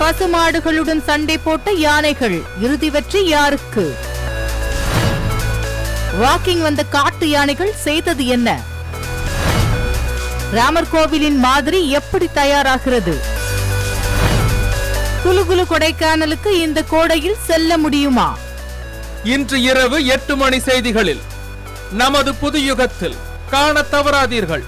பசுமாடுகளுடன் சண்டை போட்ட யானைகள் இறுதி வெற்றி யாருக்கு? வாக்கிங் வந்த காட்டு யானைகள் செய்தது என்ன? ராமர் கோவிலின் மாதிரி எப்படி தயாராகிறது? குலுகுலு கொடைக்கானலுக்கு இந்த கோடையில் செல்ல முடியுமா? இன்று இரவு எட்டு மணி செய்திகளில் நமது புது யுகத்தில் காணத் தவறாதீர்கள்.